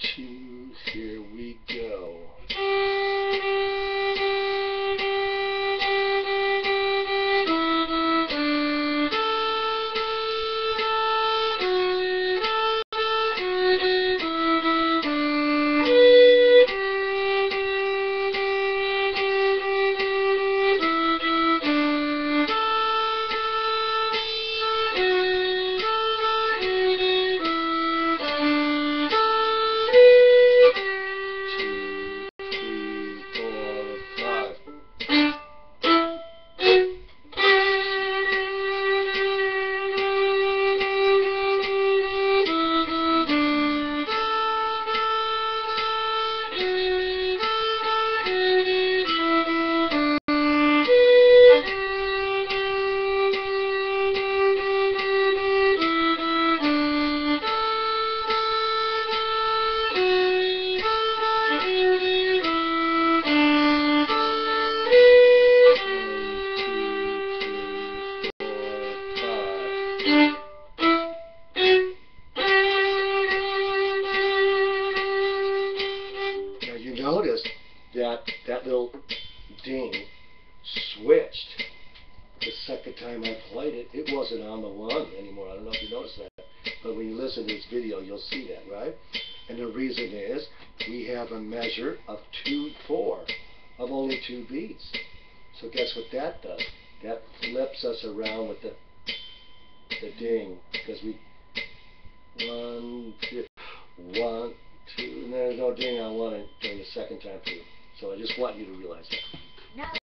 two, here we go. Now you notice that that little ding switched the second time I played it. It wasn't on the one anymore. I don't know if you noticed that. But when you listen to this video, you'll see that, right? And the reason is we have a measure of 2-4 of only two beats. So guess what that does? That flips us around with the the ding because we one two one two and there's no ding on one during the second time through. So I just want you to realize that.